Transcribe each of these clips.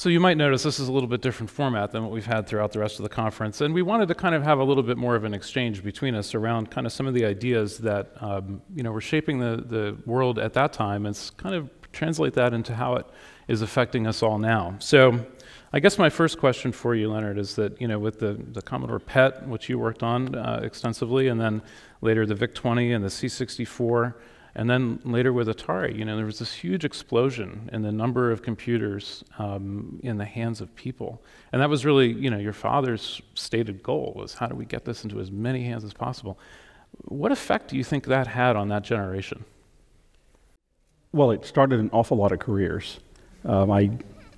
So you might notice this is a little bit different format than what we've had throughout the rest of the conference, and we wanted to kind of have a little bit more of an exchange between us around kind of some of the ideas that um, you know were shaping the the world at that time, and kind of translate that into how it is affecting us all now. So. I guess my first question for you, Leonard, is that you know with the, the Commodore PET, which you worked on uh, extensively, and then later the VIC-20 and the C64, and then later with Atari, you know, there was this huge explosion in the number of computers um, in the hands of people. And that was really, you know, your father's stated goal was how do we get this into as many hands as possible? What effect do you think that had on that generation? Well, it started an awful lot of careers. Um, I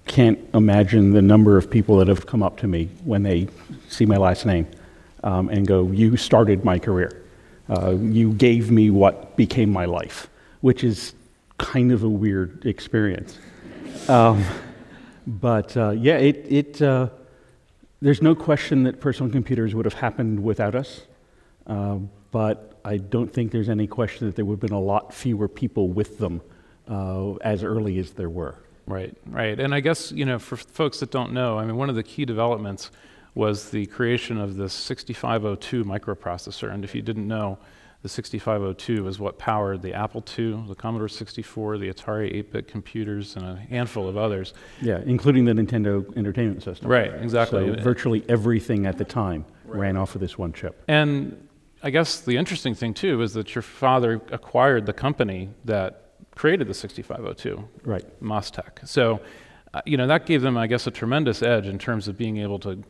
can't imagine the number of people that have come up to me when they see my last name um, and go, You started my career. Uh, you gave me what became my life, which is kind of a weird experience. Um, but uh, yeah, it, it, uh, there's no question that personal computers would have happened without us. Uh, but I don't think there's any question that there would have been a lot fewer people with them uh, as early as there were. Right, right. And I guess, you know, for folks that don't know, I mean, one of the key developments was the creation of the 6502 microprocessor. And if you didn't know, the 6502 is what powered the Apple II, the Commodore 64, the Atari 8 bit computers, and a handful of others. Yeah, including the Nintendo Entertainment System. Right, exactly. So virtually everything at the time right. ran off of this one chip. And I guess the interesting thing, too, is that your father acquired the company that created the 6502, right? MOS Tech. So, uh, you know, that gave them, I guess, a tremendous edge in terms of being able to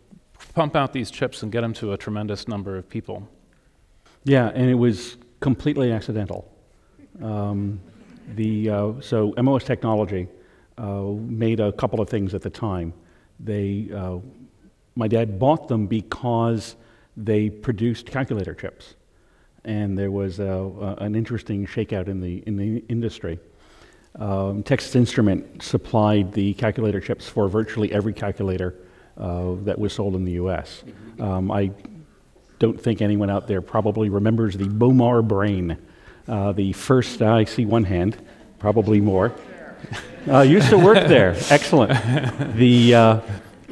pump out these chips and get them to a tremendous number of people. Yeah, and it was completely accidental. Um, the, uh, so MOS Technology uh, made a couple of things at the time. They, uh, my dad bought them because they produced calculator chips and there was a, an interesting shakeout in the, in the industry. Um, Texas Instrument supplied the calculator chips for virtually every calculator uh, that was sold in the US. Um, I don't think anyone out there probably remembers the Bomar Brain. Uh, the first, uh, I see one hand, probably more. Uh, used to work there. Excellent. The, uh,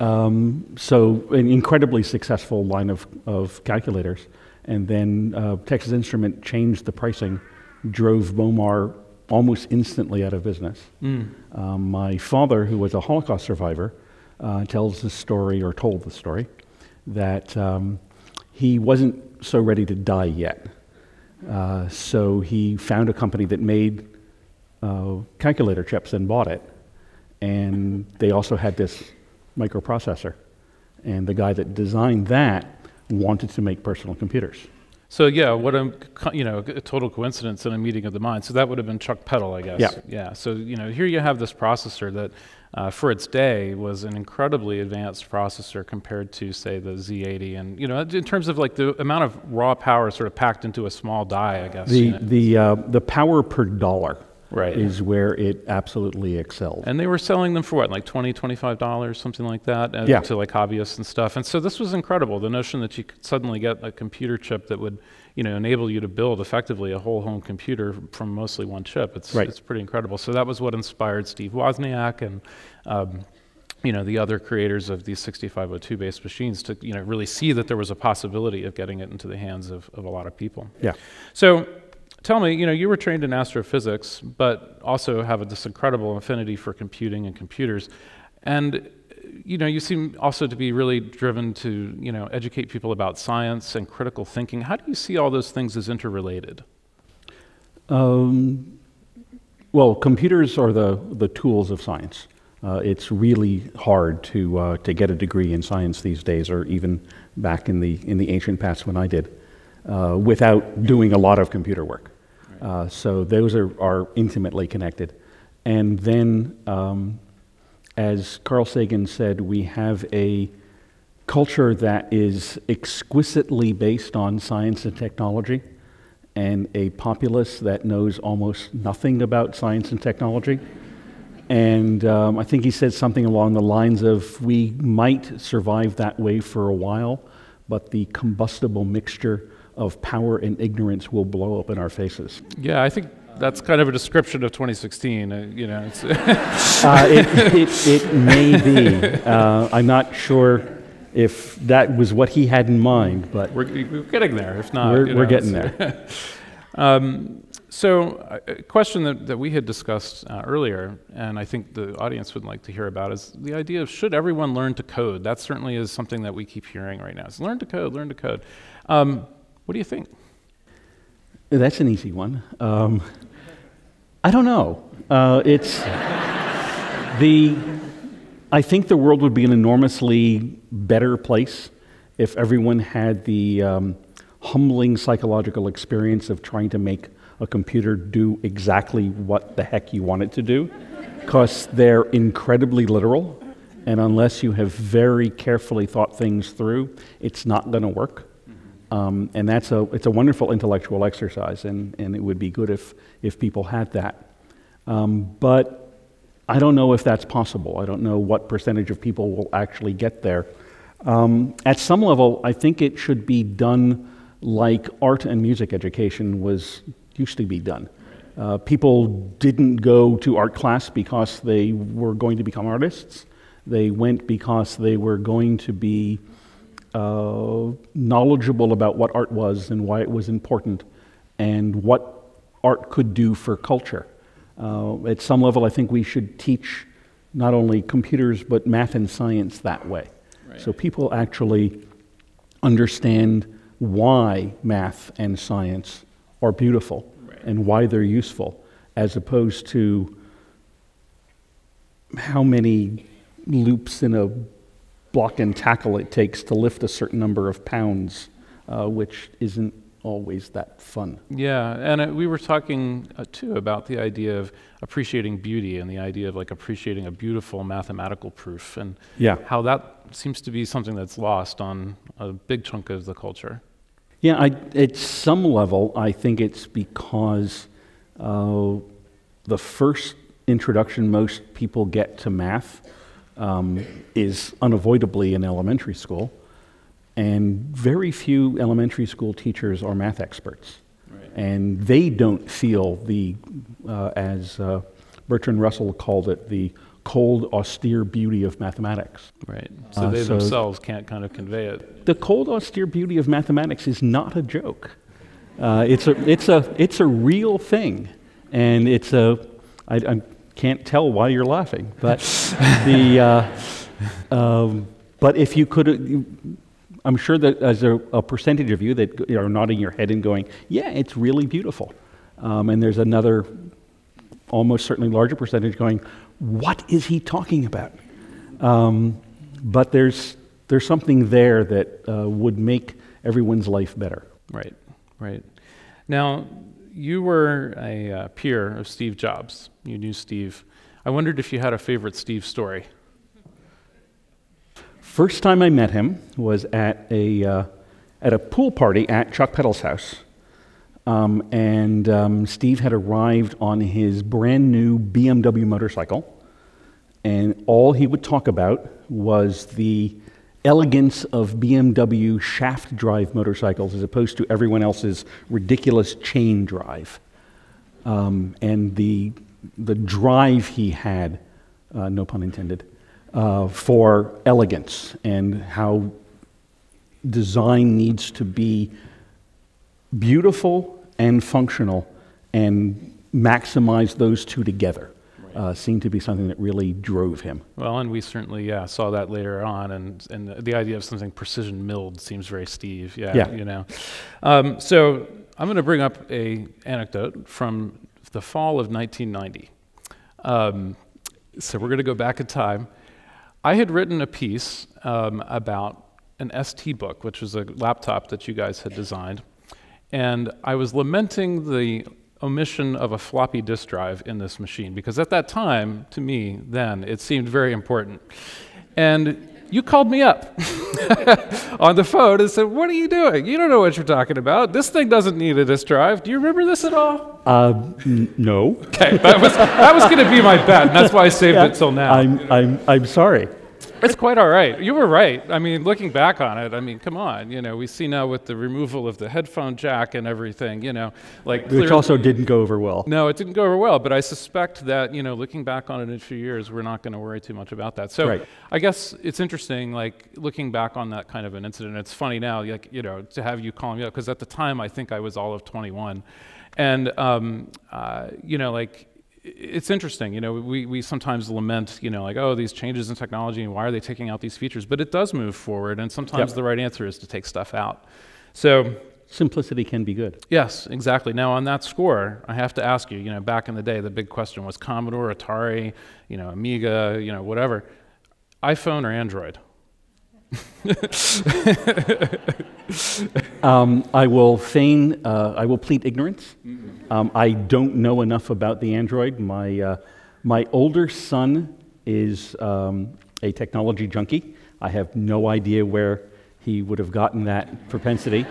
um, so, an incredibly successful line of, of calculators. And then uh, Texas Instrument changed the pricing, drove Bomar almost instantly out of business. Mm. Um, my father, who was a Holocaust survivor, uh, tells the story, or told the story, that um, he wasn't so ready to die yet. Uh, so he found a company that made uh, calculator chips and bought it. And they also had this microprocessor. And the guy that designed that wanted to make personal computers. So yeah, what a you know a total coincidence in a meeting of the mind. So that would have been Chuck Peddle, I guess. Yeah. Yeah. So you know here you have this processor that, uh, for its day, was an incredibly advanced processor compared to say the Z80, and you know in terms of like the amount of raw power sort of packed into a small die, I guess. The you know. the uh, the power per dollar right. is where it absolutely excelled. And they were selling them for what, like 20 $25, something like that, uh, yeah. to like hobbyists and stuff. And so this was incredible. The notion that you could suddenly get a computer chip that would, you know, enable you to build effectively a whole home computer from mostly one chip. It's, right. it's pretty incredible. So that was what inspired Steve Wozniak and, um, you know, the other creators of these 6502-based machines to, you know, really see that there was a possibility of getting it into the hands of, of a lot of people. Yeah. So tell me, you know, you were trained in astrophysics, but also have this incredible affinity for computing and computers. And, you know, you seem also to be really driven to, you know, educate people about science and critical thinking. How do you see all those things as interrelated? Um, well, computers are the, the tools of science. Uh, it's really hard to, uh, to get a degree in science these days, or even back in the, in the ancient past when I did uh, without doing a lot of computer work. Uh, so those are, are intimately connected. And then, um, as Carl Sagan said, we have a culture that is exquisitely based on science and technology, and a populace that knows almost nothing about science and technology. And um, I think he said something along the lines of we might survive that way for a while, but the combustible mixture of power and ignorance will blow up in our faces. Yeah, I think that's kind of a description of 2016. Uh, you know, uh, it, it, it, may be. Uh, I'm not sure if that was what he had in mind, but we're, we're getting there. If not, we're, we're getting there. um, so, a question that, that we had discussed uh, earlier, and I think the audience would like to hear about, is the idea of should everyone learn to code? That certainly is something that we keep hearing right now. Is learn to code, learn to code. Um, what do you think? That's an easy one. Um, I don't know. Uh, it's the. I think the world would be an enormously better place if everyone had the um, humbling psychological experience of trying to make a computer do exactly what the heck you want it to do, because they're incredibly literal, and unless you have very carefully thought things through, it's not going to work. Um, and that's a, it's a wonderful intellectual exercise, and, and it would be good if, if people had that. Um, but I don't know if that's possible. I don't know what percentage of people will actually get there. Um, at some level, I think it should be done like art and music education was used to be done. Uh, people didn't go to art class because they were going to become artists. They went because they were going to be uh, knowledgeable about what art was and why it was important and what art could do for culture. Uh, at some level, I think we should teach not only computers but math and science that way. Right. So people actually understand why math and science are beautiful right. and why they're useful, as opposed to how many loops in a block and tackle it takes to lift a certain number of pounds, uh, which isn't always that fun. Yeah, and uh, we were talking uh, too about the idea of appreciating beauty and the idea of like appreciating a beautiful mathematical proof and yeah. how that seems to be something that's lost on a big chunk of the culture. Yeah, I, at some level, I think it's because uh, the first introduction most people get to math um, is unavoidably in elementary school, and very few elementary school teachers are math experts. Right. And they don't feel the, uh, as uh, Bertrand Russell called it, the cold, austere beauty of mathematics. Right. So uh, they so themselves can't kind of convey it. The cold, austere beauty of mathematics is not a joke. Uh, it's, a, it's, a, it's a real thing. And it's a, I, I can't tell why you're laughing, but the, uh, um, but if you could, uh, I'm sure that as a, a, percentage of you that are nodding your head and going, yeah, it's really beautiful. Um, and there's another, almost certainly larger percentage going, what is he talking about? Um, but there's, there's something there that uh, would make everyone's life better. Right, right. Now, you were a uh, peer of Steve Jobs. You knew Steve. I wondered if you had a favorite Steve story. First time I met him was at a, uh, at a pool party at Chuck Peddle's house. Um, and um, Steve had arrived on his brand new BMW motorcycle, and all he would talk about was the elegance of BMW shaft drive motorcycles as opposed to everyone else's ridiculous chain drive. Um, and the, the drive he had, uh, no pun intended, uh, for elegance and how design needs to be beautiful and functional and maximize those two together. Uh, seemed to be something that really drove him. Well, and we certainly yeah saw that later on, and and the idea of something precision milled seems very Steve. Yeah, yeah. you know. Um, so I'm going to bring up a anecdote from the fall of 1990. Um, so we're going to go back in time. I had written a piece um, about an ST book, which was a laptop that you guys had designed. And I was lamenting the omission of a floppy disk drive in this machine because at that time, to me, then, it seemed very important. And you called me up on the phone and said, What are you doing? You don't know what you're talking about. This thing doesn't need a disk drive. Do you remember this at all? Uh, n- no. Okay, that was, that was going to be my bet, and that's why I saved yeah, it till now. I'm, I'm, I'm sorry. It's quite all right. You were right. I mean, looking back on it, I mean, come on. You know, we see now with the removal of the headphone jack and everything. You know, like Which clearly- also didn't go over well. No, it didn't go over well, but I suspect that, you know, looking back on it in a few years, we're not going to worry too much about that. So Right. I guess it's interesting, like, looking back on that kind of an incident. It's funny now, like, you know, to have you call me up, because at the time I think I was all of 21. And, um, uh, you know, like, it's interesting, you know, we, we sometimes lament, you know, like, oh, these changes in technology and why are they taking out these features? But it does move forward, and sometimes Yep. the right answer is to take stuff out. So Simplicity can be good. Yes, exactly. Now, on that score, I have to ask you, you know, back in the day, the big question was Commodore, Atari, you know, Amiga, you know, whatever. iPhone or Android? Um, I will feign, uh, I will plead ignorance. Um, I don't know enough about the Android. My, uh, my older son is um, a technology junkie. I have no idea where he would have gotten that propensity.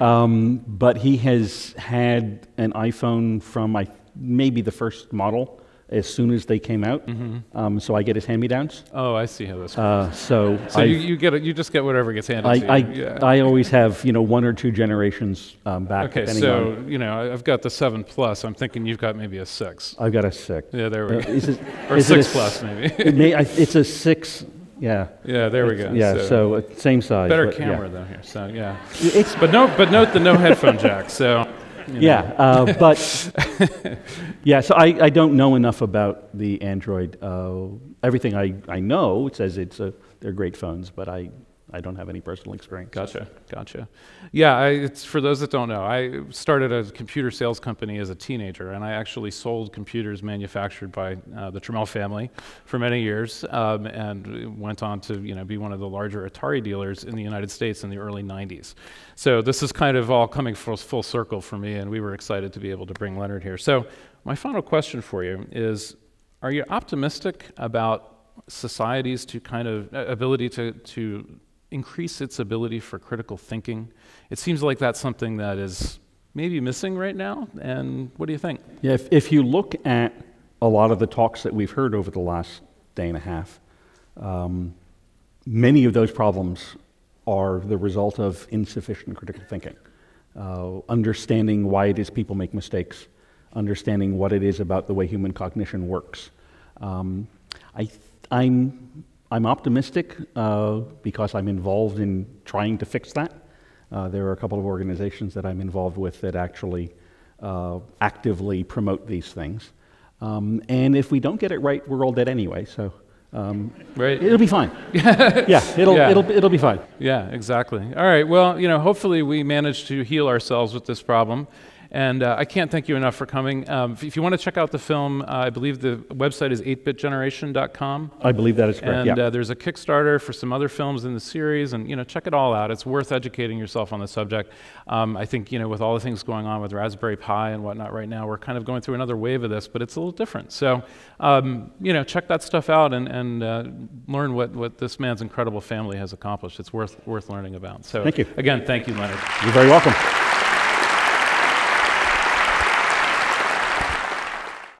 Um, but he has had an iPhone from maybe the first model as soon as they came out. Um, so I get his hand-me-downs. Oh, I see how this. Uh, so so I've- you, you get it. You just get whatever gets handed I, to I, you. yeah. I always have, you know, one or two generations um, back. okay, so on, you know, I- I've got the seven plus. I'm thinking you've got maybe a six. I've got a six. Yeah, there we Uh, go. is it, Or is it a six plus, maybe. it may- I- it's a six. Yeah. yeah, there we go. Yeah. So, uh, same size. better but, yeah. camera though here. So yeah, It's but no, but note the no headphone jack. So you know. yeah, uh, but yeah. So I, I don't know enough about the Android. Uh, everything I, I know it says it's a they're great phones, but I I don't have any personal experience. Gotcha, gotcha. Yeah, I, it's for those that don't know. I started a computer sales company as a teenager, and I actually sold computers manufactured by uh, the Tramiel family for many years, um, and went on to you know be one of the larger Atari dealers in the United States in the early '90s. So this is kind of all coming full, full circle for me, and we were excited to be able to bring Leonard here. So my final question for you is: Are you optimistic about society's to kind of uh, ability to to increase its ability for critical thinking. It seems like that's something that is maybe missing right now. And what do you think? Yeah, if, if you look at a lot of the talks that we've heard over the last day and a half, um, many of those problems are the result of insufficient critical thinking. Uh, understanding why it is people make mistakes, understanding what it is about the way human cognition works. Um, I, I'm, I'm optimistic uh, because I'm involved in trying to fix that. Uh, there are a couple of organizations that I'm involved with that actually uh, actively promote these things. Um, and if we don't get it right, we're all dead anyway. So um, Right? it'll be fine. yeah, it'll, Yeah. it'll, it'll be fine. Yeah, exactly. All right. Well, you know, hopefully we managed to heal ourselves with this problem. And uh, I can't thank you enough for coming. Um, if, if you want to check out the film, uh, I believe the website is 8bitgeneration.com. I believe that is correct. And yeah. uh, there's a Kickstarter for some other films in the series, and you know, check it all out. It's worth educating yourself on the subject. Um, I think you know, with all the things going on with Raspberry Pi and whatnot right now, we're kind of going through another wave of this, but it's a little different. So, um, you know, check that stuff out and, and uh, learn what, what this man's incredible family has accomplished. It's worth worth learning about. So, Thank you. again, thank you, Leonard. You're very welcome.